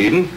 Eben?